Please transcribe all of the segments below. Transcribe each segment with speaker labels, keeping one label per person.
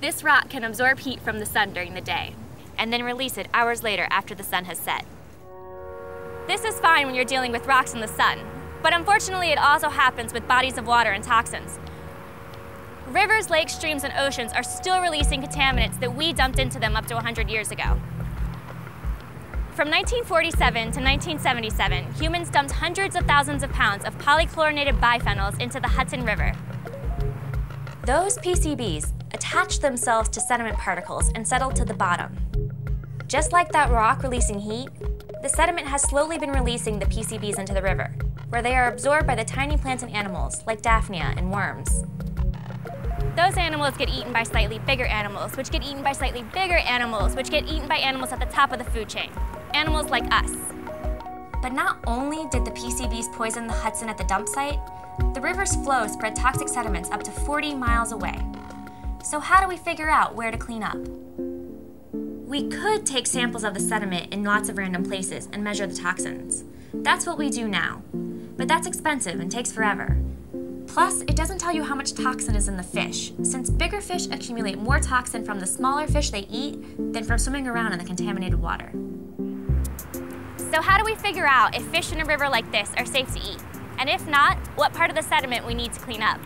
Speaker 1: This rock can absorb heat from the sun during the day, and then release it hours later after the sun has set. This is fine when you're dealing with rocks in the sun, but unfortunately it also happens with bodies of water and toxins. Rivers, lakes, streams, and oceans are still releasing contaminants that we dumped into them up to 100 years ago. From 1947 to 1977, humans dumped hundreds of thousands of pounds of polychlorinated biphenyls into the Hudson River. Those PCBs attached themselves to sediment particles and settled to the bottom. Just like that rock releasing heat, the sediment has slowly been releasing the PCBs into the river, where they are absorbed by the tiny plants and animals like Daphnia and worms. Those animals get eaten by slightly bigger animals, which get eaten by slightly bigger animals, which get eaten by animals at the top of the food chain, animals like us. But not only did the PCBs poison the Hudson at the dump site, the river's flow spread toxic sediments up to 40 miles away. So how do we figure out where to clean up? We could take samples of the sediment in lots of random places and measure the toxins. That's what we do now. But that's expensive and takes forever. Plus, it doesn't tell you how much toxin is in the fish, since bigger fish accumulate more toxin from the smaller fish they eat than from swimming around in the contaminated water. So how do we figure out if fish in a river like this are safe to eat? And if not, what part of the sediment we need to clean up?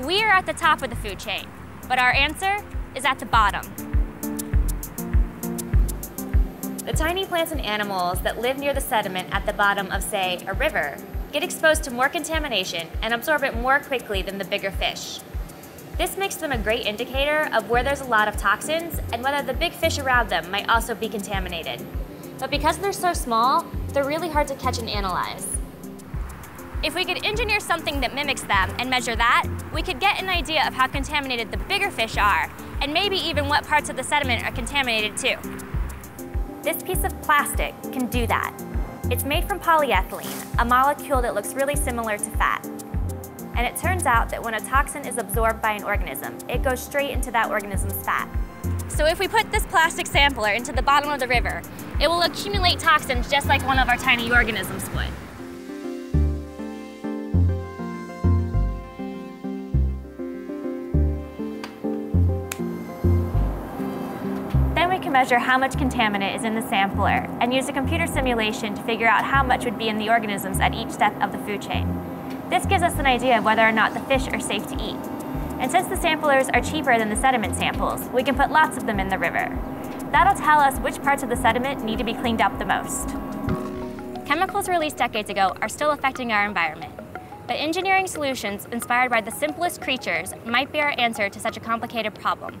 Speaker 1: We are at the top of the food chain, but our answer is at the bottom. The tiny plants and animals that live near the sediment at the bottom of, say, a river, get exposed to more contamination and absorb it more quickly than the bigger fish. This makes them a great indicator of where there's a lot of toxins and whether the big fish around them might also be contaminated. But because they're so small, they're really hard to catch and analyze. If we could engineer something that mimics them and measure that, we could get an idea of how contaminated the bigger fish are, and maybe even what parts of the sediment are contaminated too. This piece of plastic can do that. It's made from polyethylene, a molecule that looks really similar to fat. And it turns out that when a toxin is absorbed by an organism, it goes straight into that organism's fat. So if we put this plastic sampler into the bottom of the river, it will accumulate toxins just like one of our tiny organisms would. Measure how much contaminant is in the sampler and use a computer simulation to figure out how much would be in the organisms at each step of the food chain. This gives us an idea of whether or not the fish are safe to eat. And since the samplers are cheaper than the sediment samples, we can put lots of them in the river. That'll tell us which parts of the sediment need to be cleaned up the most. Chemicals released decades ago are still affecting our environment. But engineering solutions inspired by the simplest creatures might be our answer to such a complicated problem.